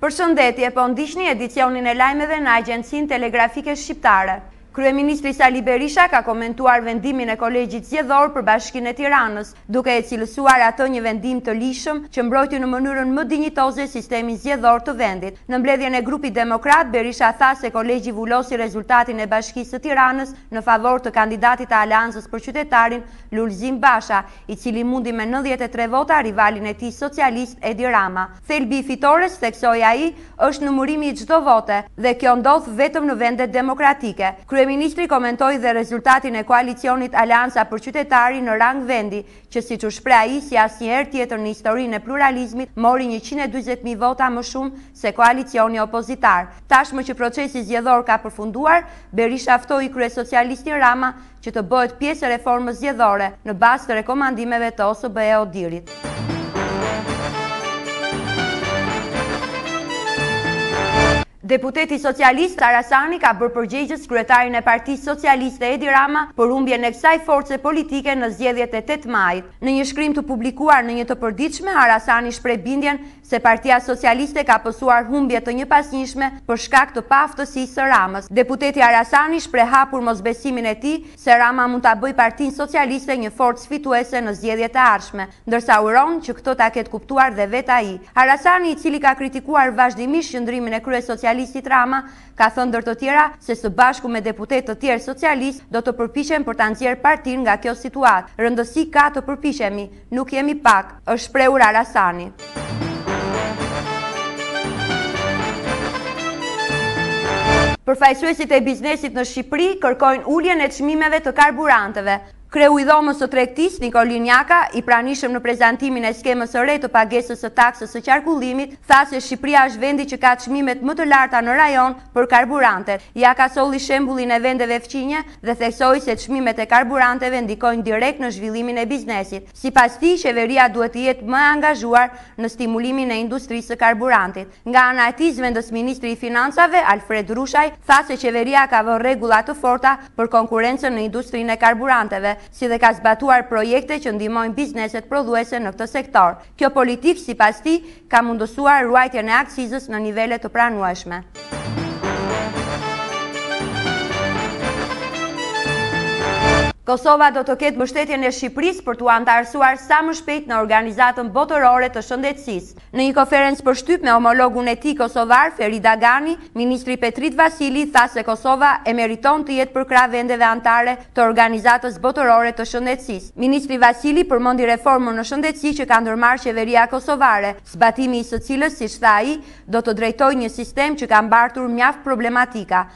Përshëndetje, po ndiqni edicionin e lajmeve në Agjencinë Telegrafike Shqiptare. Kryeministri Sali Berisha ka komentuar vendimin e Kolegjit Zgjedhor për Bashkinë e Tiranës, duke e cilësuar atë një vendim të ligjshëm që mbrojti në mënyrën më dinjitoze sistemin zgjedhor të vendit. Në mbledhjen e Grupit Demokrat, Berisha tha se Kolegji vulosi rezultatin e Bashkisë së Tiranës në favor të kandidatit të Aleancës për Qytetarin, Lulzim Basha, i cili mundi me nëntëdhjetë e tre vota rivalin e tij socialist Edi Rama. Thelbi i fitores, theksoi ai, është numërimi i çdo vote dhe kjo ndodh vetëm në vendet demokratike. Kryeministri komentoi dhe rezultatin e koalicionit Aleanca për Qytetarin në rang vendi, që siç u shpreh ai si asnjëherë tjetër në historinë e pluralizmit mori njëqind e dyzet mijë vota më shumë se koalicioni opozitar. Tashmë që procesi zgjedhor ka përfunduar, Berisha ftoi kryesocialistin Rama që të bëhet pjesë e reformës zgjedhore në bazë të rekomandimeve të OSBE ODIHR-it. Deputeti socialist Harasani ka bërë përgjegjës kryetarin e Partisë Socialiste Edi Rama për humbjen e kësaj force politike në zgjedhjet e tetë majit. Në një shkrim të publikuar në një të përditshme, Harasani shpreh bindjen se Partia Socialiste ka pësuar humbje të njëpasnjëshme për shkak të paaftësisë së Ramës. Deputeti Harasani shpreh hapur mosbesimin e tij se Rama mund ta bëjë Partinë Socialiste një forcë fituese në zgjedhjet e ardhshme, ndërsa uron që këtë ta ketë kuptuar dhe vetë ai. Harasani, i cili ka kritikuar vazhdimisht qëndrimin e kryesocialistit Rama, Ka thënë ndër të tjera se së bashku me deputetë të tjerë socialistë do të përpiqen për ta nxjerrë partinë nga kjo situatë. Rëndësi ka të përpiqemi, nuk jemi pak, është shprehur Harasani. Përfaqësuesit e biznesit në Shqipëri kërkojnë uljen e çmimeve të karburanteve. Kreu i Dhomës së Tregtisë, Nikolin Jaka, i pranishëm në prezantimin e skemës së re të pagesës së taksës së qarkullimit, tha se Shqipëria është vendi që ka çmimet më të larta në rajon për karburantet. Jaka solli shembullin e vendeve fqinje dhe theksoi se çmimet e karburanteve ndikojnë direkt në zhvillimin e biznesit. Sipas tij, qeveria duhet të jetë më e angazhuar në stimulimin e industrisë së karburantit. Nga ana e tij, zëvendësministri i Financave, Alfred Rushaj, tha se qeveria ka vënë rregulla të forta për konkurrencën në industrinë e karburanteve, si dhe ka zbatuar projekte që ndihmojnë bizneset prodhuese në këtë sektor. Kjo politikë, sipas tij, ka mundësuar ruajtjen e akcizës në nivele të pranueshme. Kosova do të ketë mbështetjen e Shqipërisë për t'u anëtarësuar sa më shpejt në Organizatën Botërore të Shëndetësisë, Në një konferencë për shtyp me homologun e tij kosovar, Ferid Agani, ministri Petrit Vasili tha se Kosova e meriton të jetë përkrah vendeve anëtare të Organizatës Botërore të Shëndetësisë. Ministri Vasili përmendi reformën në shëndetësi që ka ndërmarrë qeveria kosovare, zbatimi i së cilës, siç tha ai, do të drejtojë një sistem që ka mbartur mjaft problematika.